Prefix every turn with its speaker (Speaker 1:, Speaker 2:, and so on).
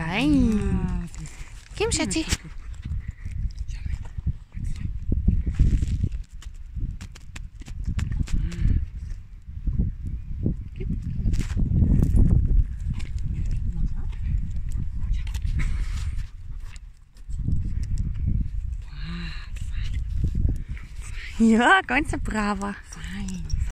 Speaker 1: Fein. Kim, Schatzi. Ja, ganz ein braver. Fein.